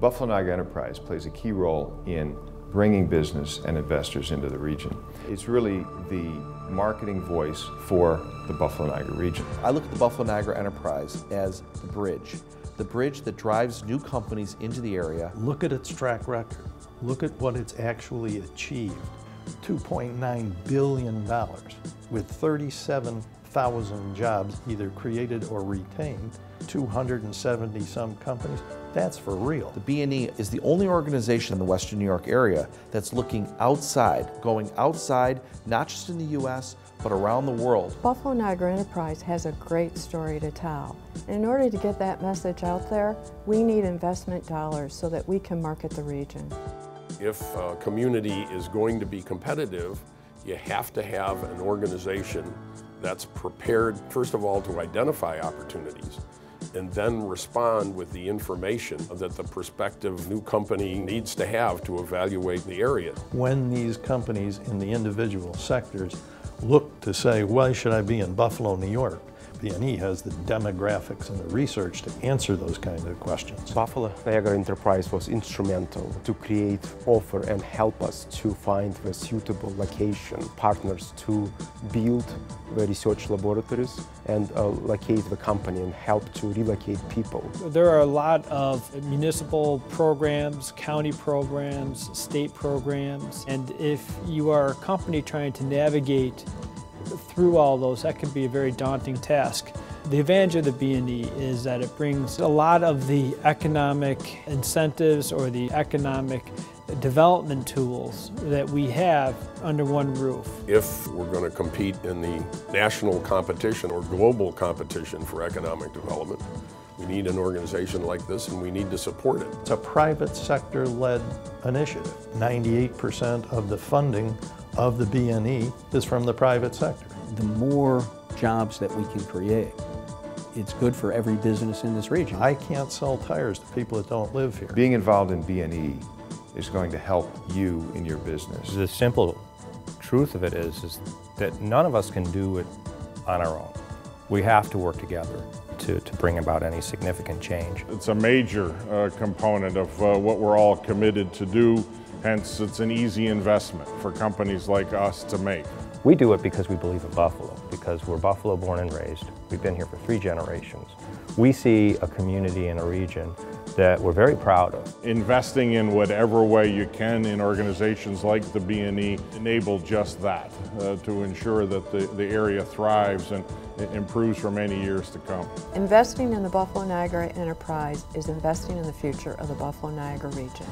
Buffalo Niagara Enterprise plays a key role in bringing business and investors into the region. It's really the marketing voice for the Buffalo Niagara region. I look at the Buffalo Niagara Enterprise as the bridge, the bridge that drives new companies into the area. Look at its track record. Look at what it's actually achieved. $2.9 billion with 37,000 jobs either created or retained, 270 some companies. That's for real. The BNE is the only organization in the Western New York area that's looking outside, going outside, not just in the U.S., but around the world. Buffalo Niagara Enterprise has a great story to tell. And In order to get that message out there, we need investment dollars so that we can market the region. If a community is going to be competitive, you have to have an organization that's prepared, first of all, to identify opportunities and then respond with the information that the prospective new company needs to have to evaluate the area. When these companies in the individual sectors look to say, why should I be in Buffalo, New York? BNE has the demographics and the research to answer those kind of questions. Buffalo Niagara Enterprise was instrumental to create, offer and help us to find the suitable location, partners to build the research laboratories and uh, locate the company and help to relocate people. There are a lot of municipal programs, county programs, state programs, and if you are a company trying to navigate through all those, that can be a very daunting task. The advantage of the BNE is that it brings a lot of the economic incentives or the economic development tools that we have under one roof. If we're going to compete in the national competition or global competition for economic development, we need an organization like this and we need to support it. It's a private sector led initiative. 98% of the funding of the BNE is from the private sector. The more jobs that we can create, it's good for every business in this region. I can't sell tires to people that don't live here. Being involved in BNE is going to help you in your business. The simple truth of it is, is that none of us can do it on our own. We have to work together to, to bring about any significant change. It's a major uh, component of uh, what we're all committed to do Hence, it's an easy investment for companies like us to make. We do it because we believe in Buffalo, because we're Buffalo born and raised. We've been here for three generations. We see a community and a region that we're very proud of. Investing in whatever way you can in organizations like the BNE enable just that, uh, to ensure that the, the area thrives and improves for many years to come. Investing in the Buffalo Niagara Enterprise is investing in the future of the Buffalo Niagara region.